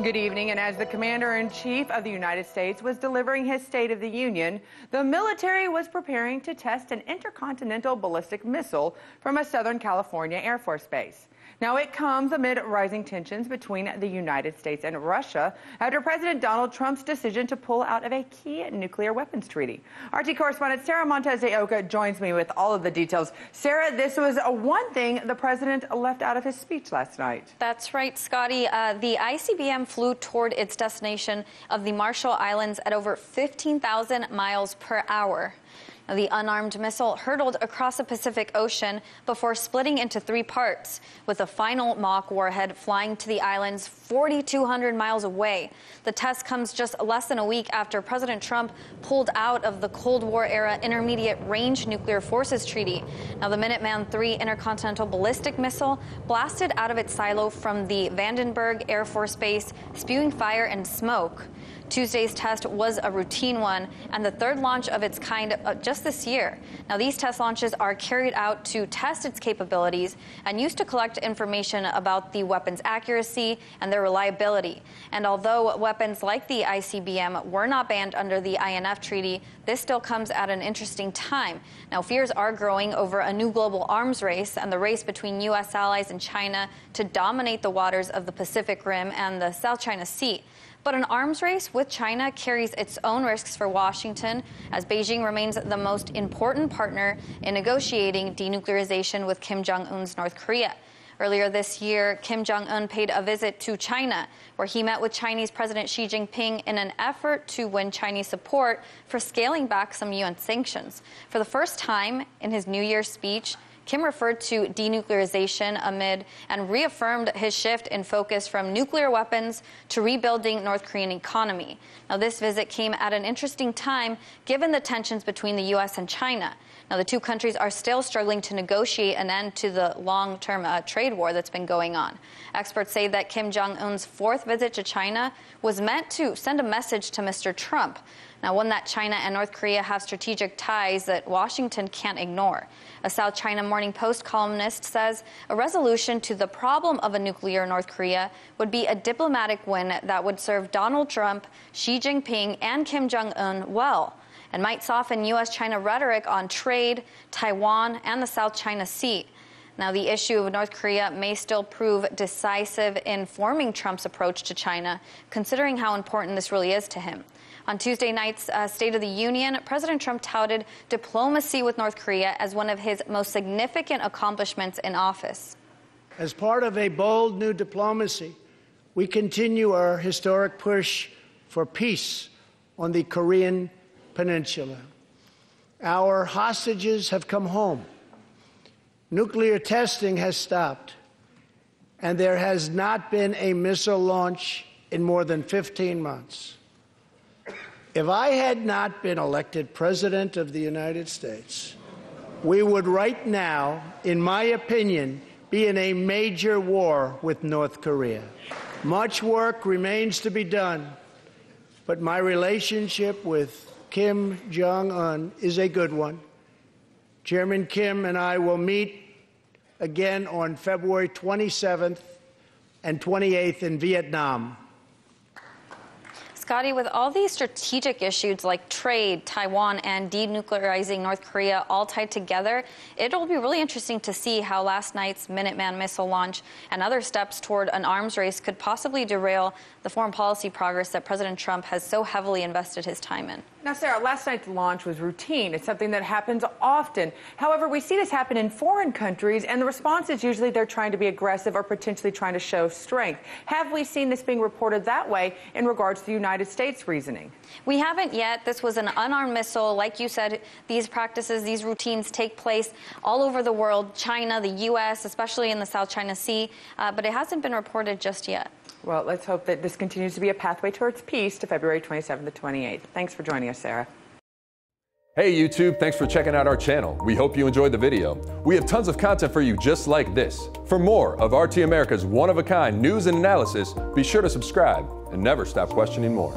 Good evening. And as the commander in chief of the United States was delivering his State of the Union, the military was preparing to test an intercontinental ballistic missile from a Southern California Air Force base. Now, it comes amid rising tensions between the United States and Russia after President Donald Trump's decision to pull out of a key nuclear weapons treaty. RT correspondent Sara Montes de Oca joins me with all of the details. Sara, this was one thing the president left out of his speech last night. That's right, Scottie. Uh, the ICBM flew toward its destination of the Marshall Islands at over 15,000 miles per hour. The unarmed missile hurtled across the Pacific Ocean before splitting into three parts, with a final mock warhead flying to the islands 4,200 miles away. The test comes just less than a week after President Trump pulled out of the Cold War era Intermediate Range Nuclear Forces Treaty. Now, the Minuteman III intercontinental ballistic missile blasted out of its silo from the Vandenberg Air Force Base, spewing fire and smoke. Tuesday's test was a routine one and the third launch of its kind uh, just this year. Now, these test launches are carried out to test its capabilities and used to collect information about the weapon's accuracy and their reliability. And although weapons like the ICBM were not banned under the INF Treaty, this still comes at an interesting time. Now, fears are growing over a new global arms race and the race between U.S. allies and China to dominate the waters of the Pacific Rim and the South China Sea. But an arms race with China carries its own risks for Washington, as Beijing remains the most important partner in negotiating denuclearization with Kim Jong un's North Korea. Earlier this year, Kim Jong un paid a visit to China, where he met with Chinese President Xi Jinping in an effort to win Chinese support for scaling back some UN sanctions. For the first time in his New Year's speech, Kim referred to denuclearization amid and reaffirmed his shift in focus from nuclear weapons to rebuilding North Korean economy. Now, this visit came at an interesting time given the tensions between the U.S. and China. Now, the two countries are still struggling to negotiate an end to the long term uh, trade war that's been going on. Experts say that Kim Jong un's fourth visit to China was meant to send a message to Mr. Trump. Now, one that China and North Korea have strategic ties that Washington can't ignore. A South China Morning Post columnist says a resolution to the problem of a nuclear North Korea would be a diplomatic win that would serve Donald Trump, Xi Jinping, and Kim Jong un well and might soften U.S. China rhetoric on trade, Taiwan, and the South China Sea. Now, the issue of North Korea may still prove decisive in forming Trump's approach to China, considering how important this really is to him. On Tuesday night's uh, State of the Union, President Trump touted diplomacy with North Korea as one of his most significant accomplishments in office. As part of a bold new diplomacy, we continue our historic push for peace on the Korean Peninsula. Our hostages have come home. Nuclear testing has stopped, and there has not been a missile launch in more than 15 months. If I had not been elected President of the United States, we would right now, in my opinion, be in a major war with North Korea. Much work remains to be done, but my relationship with Kim Jong un is a good one. Chairman Kim and I will meet again on February 27th and 28th in Vietnam. Scottie, with all these strategic issues like trade, Taiwan, and denuclearizing North Korea all tied together, it'll be really interesting to see how last night's Minuteman missile launch and other steps toward an arms race could possibly derail the foreign policy progress that President Trump has so heavily invested his time in. Now, Sara, last night's launch was routine. It's something that happens often. However, we see this happen in foreign countries, and the response is usually they're trying to be aggressive or potentially trying to show strength. Have we seen this being reported that way in regards to the United States reasoning? We haven't yet. This was an unarmed missile. Like you said, these practices, these routines take place all over the world China, the U.S., especially in the South China Sea, uh, but it hasn't been reported just yet. Well, let's hope that this continues to be a pathway towards peace to February 27th to 28th. Thanks for joining us, Sara. Hey YouTube, thanks for checking out our channel. We hope you enjoyed the video. We have tons of content for you just like this. For more of RT America's one-of-a-kind news and analysis, be sure to subscribe and never stop questioning more.